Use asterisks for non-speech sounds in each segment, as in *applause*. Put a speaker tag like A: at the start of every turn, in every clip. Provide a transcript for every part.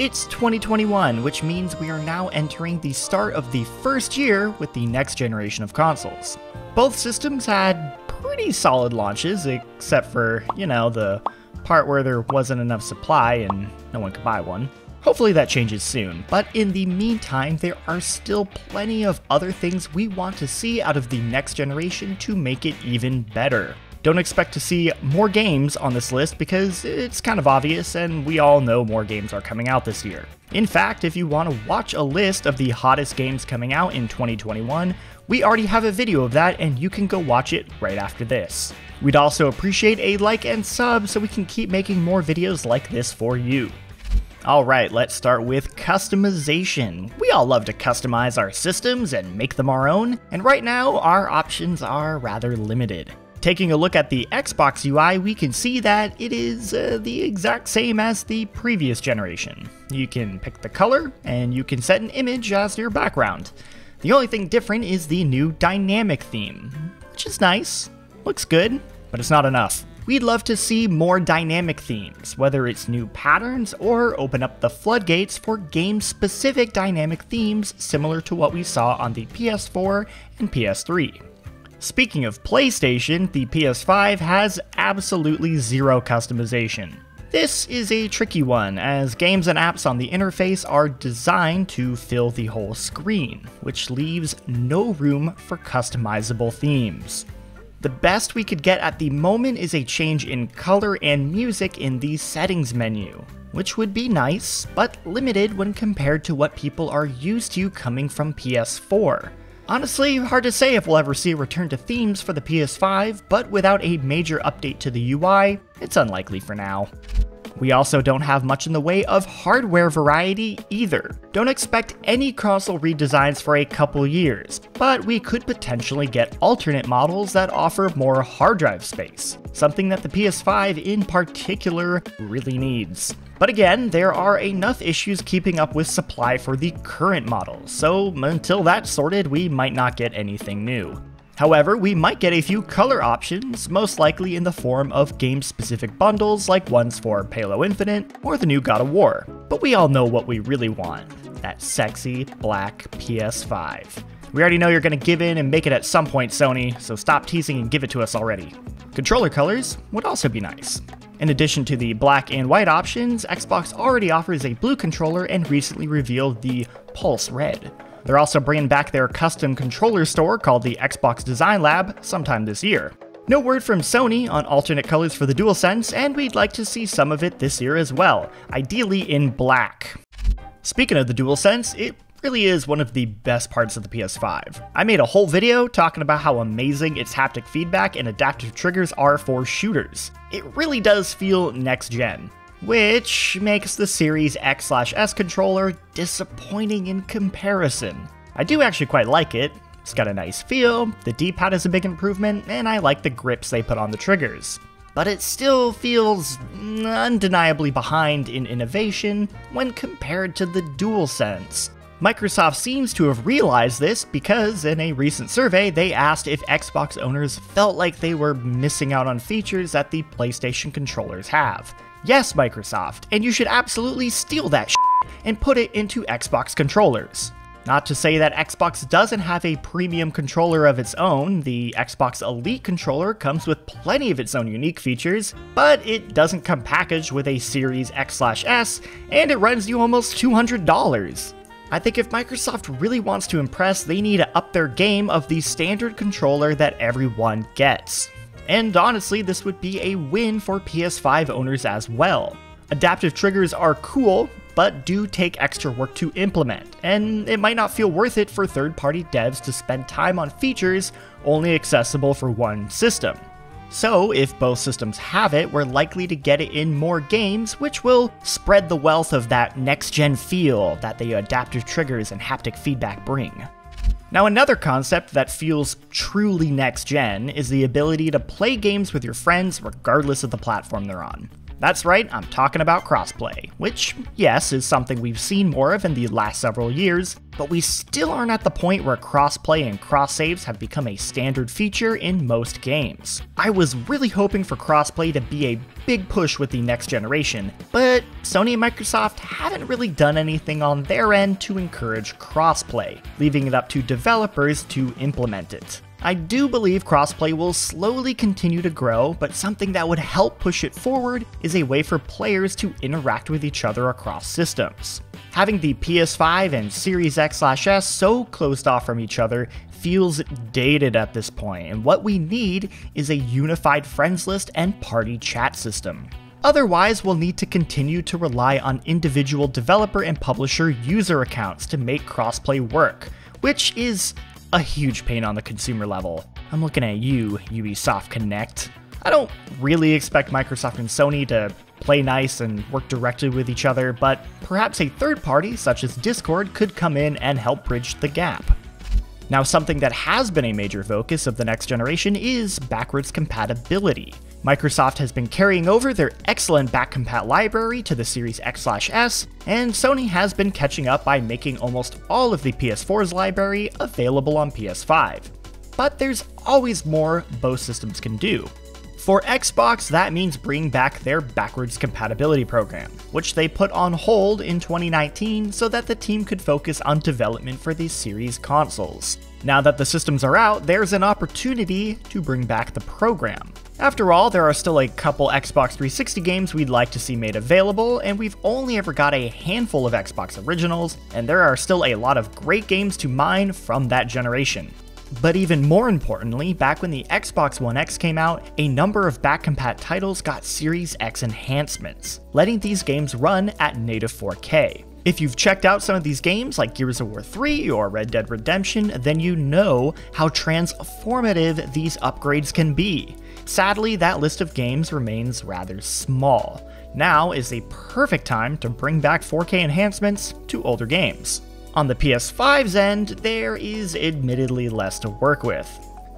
A: It's 2021, which means we are now entering the start of the first year with the next generation of consoles. Both systems had pretty solid launches, except for, you know, the part where there wasn't enough supply and no one could buy one. Hopefully that changes soon, but in the meantime, there are still plenty of other things we want to see out of the next generation to make it even better. Don't expect to see more games on this list because it's kind of obvious and we all know more games are coming out this year. In fact, if you want to watch a list of the hottest games coming out in 2021, we already have a video of that and you can go watch it right after this. We'd also appreciate a like and sub so we can keep making more videos like this for you. Alright, let's start with customization. We all love to customize our systems and make them our own, and right now our options are rather limited. Taking a look at the Xbox UI, we can see that it is uh, the exact same as the previous generation. You can pick the color, and you can set an image as your background. The only thing different is the new dynamic theme, which is nice, looks good, but it's not enough. We'd love to see more dynamic themes, whether it's new patterns or open up the floodgates for game specific dynamic themes similar to what we saw on the PS4 and PS3. Speaking of PlayStation, the PS5 has absolutely zero customization. This is a tricky one, as games and apps on the interface are designed to fill the whole screen, which leaves no room for customizable themes. The best we could get at the moment is a change in color and music in the settings menu, which would be nice, but limited when compared to what people are used to coming from PS4. Honestly, hard to say if we'll ever see a return to themes for the PS5, but without a major update to the UI, it's unlikely for now. We also don't have much in the way of hardware variety either. Don't expect any console redesigns for a couple years, but we could potentially get alternate models that offer more hard drive space, something that the PS5 in particular really needs. But again, there are enough issues keeping up with supply for the current models, so until that's sorted, we might not get anything new. However, we might get a few color options, most likely in the form of game-specific bundles like ones for Halo Infinite or the new God of War. But we all know what we really want, that sexy black PS5. We already know you're to give in and make it at some point, Sony, so stop teasing and give it to us already. Controller colors would also be nice. In addition to the black and white options, Xbox already offers a blue controller and recently revealed the Pulse Red. They're also bringing back their custom controller store called the Xbox Design Lab sometime this year. No word from Sony on alternate colors for the DualSense, and we'd like to see some of it this year as well, ideally in black. Speaking of the DualSense, it really is one of the best parts of the PS5. I made a whole video talking about how amazing its haptic feedback and adaptive triggers are for shooters. It really does feel next gen, which makes the Series X/S controller disappointing in comparison. I do actually quite like it. It's got a nice feel, the D-pad is a big improvement, and I like the grips they put on the triggers. But it still feels undeniably behind in innovation when compared to the DualSense. Microsoft seems to have realized this because in a recent survey, they asked if Xbox owners felt like they were missing out on features that the PlayStation controllers have. Yes, Microsoft, and you should absolutely steal that and put it into Xbox controllers. Not to say that Xbox doesn't have a premium controller of its own, the Xbox Elite controller comes with plenty of its own unique features, but it doesn't come packaged with a Series X/S, and it runs you almost $200. I think if Microsoft really wants to impress, they need to up their game of the standard controller that everyone gets. And honestly, this would be a win for PS5 owners as well. Adaptive triggers are cool, but do take extra work to implement, and it might not feel worth it for third party devs to spend time on features only accessible for one system. So, if both systems have it, we're likely to get it in more games, which will spread the wealth of that next gen feel that the adaptive triggers and haptic feedback bring. Now, another concept that feels truly next gen is the ability to play games with your friends regardless of the platform they're on. That's right, I'm talking about crossplay, which, yes, is something we've seen more of in the last several years, but we still aren't at the point where crossplay and cross saves have become a standard feature in most games. I was really hoping for crossplay to be a big push with the next generation, but Sony and Microsoft haven't really done anything on their end to encourage crossplay, leaving it up to developers to implement it. I do believe crossplay will slowly continue to grow, but something that would help push it forward is a way for players to interact with each other across systems. Having the PS5 and Series X/S so closed off from each other feels dated at this point, and what we need is a unified friends list and party chat system. Otherwise, we'll need to continue to rely on individual developer and publisher user accounts to make crossplay work, which is a huge pain on the consumer level. I'm looking at you, Ubisoft Connect. I don't really expect Microsoft and Sony to play nice and work directly with each other, but perhaps a third party, such as Discord, could come in and help bridge the gap. Now, something that has been a major focus of the next generation is backwards compatibility. Microsoft has been carrying over their excellent backcompat library to the Series X/S, and Sony has been catching up by making almost all of the PS4's library available on PS5. But there's always more both systems can do. For Xbox, that means bringing back their backwards compatibility program, which they put on hold in 2019 so that the team could focus on development for these series consoles. Now that the systems are out, there's an opportunity to bring back the program. After all, there are still a couple Xbox 360 games we'd like to see made available, and we've only ever got a handful of Xbox originals, and there are still a lot of great games to mine from that generation. But even more importantly, back when the Xbox One X came out, a number of backcompat titles got Series X enhancements, letting these games run at native 4K. If you've checked out some of these games like Gears of War 3 or Red Dead Redemption, then you know how transformative these upgrades can be. Sadly, that list of games remains rather small. Now is a perfect time to bring back 4K enhancements to older games. On the PS5's end, there is admittedly less to work with.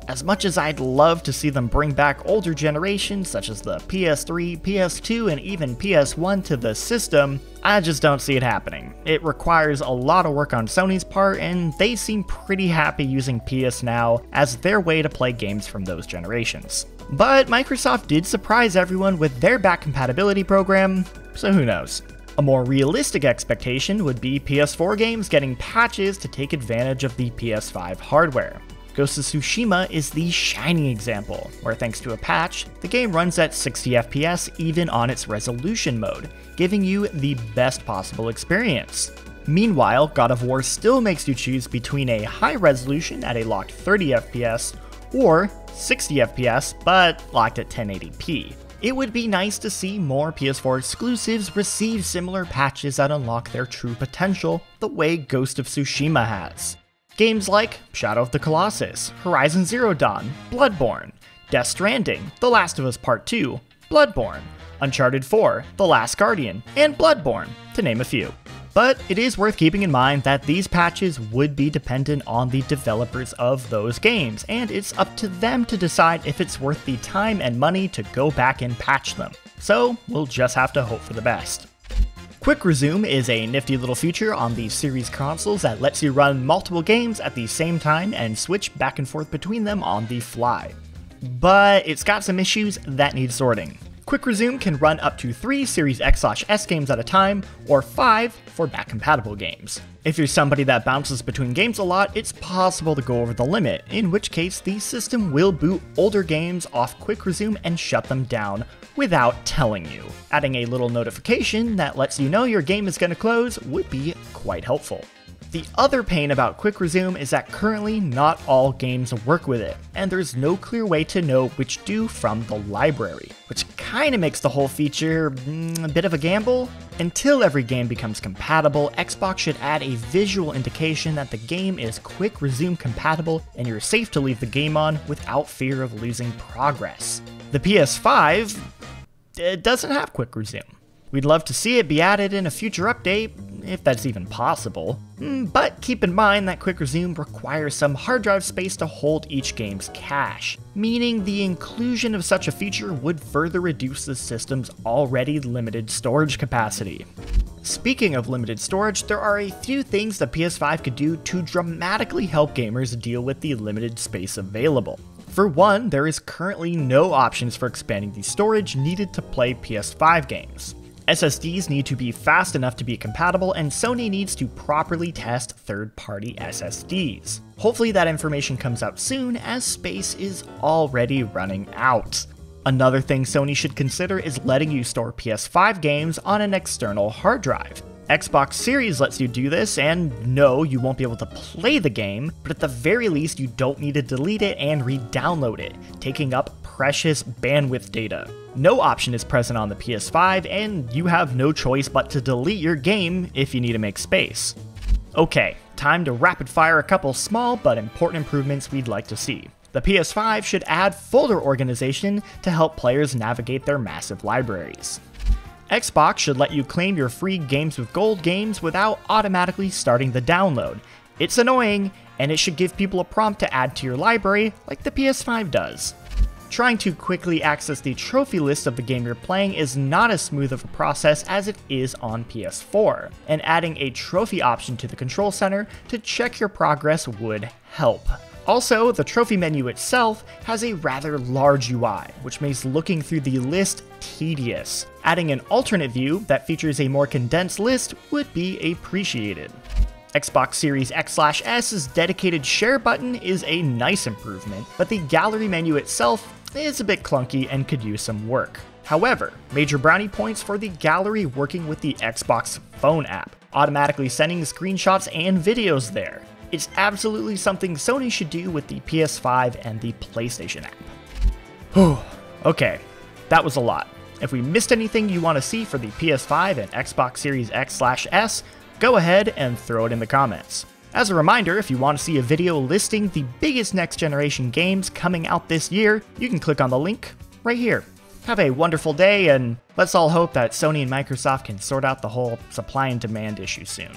A: As much as I'd love to see them bring back older generations such as the PS3, PS2, and even PS1 to the system, I just don't see it happening. It requires a lot of work on Sony's part, and they seem pretty happy using PS Now as their way to play games from those generations. But Microsoft did surprise everyone with their back compatibility program, so who knows. A more realistic expectation would be PS4 games getting patches to take advantage of the PS5 hardware. Ghost of Tsushima is the shining example, where thanks to a patch, the game runs at 60 FPS even on its resolution mode, giving you the best possible experience. Meanwhile, God of War still makes you choose between a high resolution at a locked 30 FPS or 60 FPS but locked at 1080p. It would be nice to see more PS4 exclusives receive similar patches that unlock their true potential the way Ghost of Tsushima has. Games like Shadow of the Colossus, Horizon Zero Dawn, Bloodborne, Death Stranding, The Last of Us Part 2, Bloodborne, Uncharted 4, The Last Guardian, and Bloodborne, to name a few. But it is worth keeping in mind that these patches would be dependent on the developers of those games, and it's up to them to decide if it's worth the time and money to go back and patch them. So we'll just have to hope for the best. Quick Resume is a nifty little feature on the series consoles that lets you run multiple games at the same time and switch back and forth between them on the fly. But it's got some issues that need sorting. Quick Resume can run up to 3 Series X/S games at a time, or 5 for back-compatible games. If you're somebody that bounces between games a lot, it's possible to go over the limit, in which case the system will boot older games off Quick Resume and shut them down without telling you. Adding a little notification that lets you know your game is going to close would be quite helpful. The other pain about Quick Resume is that currently not all games work with it, and there's no clear way to know which do from the library, which kinda makes the whole feature mm, a bit of a gamble. Until every game becomes compatible, Xbox should add a visual indication that the game is Quick Resume compatible and you're safe to leave the game on without fear of losing progress. The PS5 it doesn't have Quick Resume. We'd love to see it be added in a future update, if that's even possible. Hmm, but keep in mind that Quick Resume requires some hard drive space to hold each game's cache, meaning the inclusion of such a feature would further reduce the system's already limited storage capacity. Speaking of limited storage, there are a few things the PS5 could do to dramatically help gamers deal with the limited space available. For one, there is currently no options for expanding the storage needed to play PS5 games. SSDs need to be fast enough to be compatible, and Sony needs to properly test third party SSDs. Hopefully, that information comes out soon, as space is already running out. Another thing Sony should consider is letting you store PS5 games on an external hard drive. Xbox Series lets you do this, and no, you won't be able to play the game, but at the very least, you don't need to delete it and re download it, taking up precious bandwidth data. No option is present on the PS5, and you have no choice but to delete your game if you need to make space. Okay, time to rapid fire a couple small but important improvements we'd like to see. The PS5 should add folder organization to help players navigate their massive libraries. Xbox should let you claim your free Games with Gold games without automatically starting the download. It's annoying, and it should give people a prompt to add to your library like the PS5 does. Trying to quickly access the trophy list of the game you're playing is not as smooth of a process as it is on PS4, and adding a trophy option to the control center to check your progress would help. Also, the trophy menu itself has a rather large UI, which makes looking through the list tedious. Adding an alternate view that features a more condensed list would be appreciated. Xbox Series X/S's dedicated share button is a nice improvement, but the gallery menu itself is a bit clunky and could use some work. However, major brownie points for the gallery working with the Xbox phone app, automatically sending screenshots and videos there. It's absolutely something Sony should do with the PS5 and the PlayStation app. Whew, *sighs* okay, that was a lot. If we missed anything you want to see for the PS5 and Xbox Series X/S, go ahead and throw it in the comments. As a reminder, if you want to see a video listing the biggest next generation games coming out this year, you can click on the link right here. Have a wonderful day, and let's all hope that Sony and Microsoft can sort out the whole supply and demand issue soon.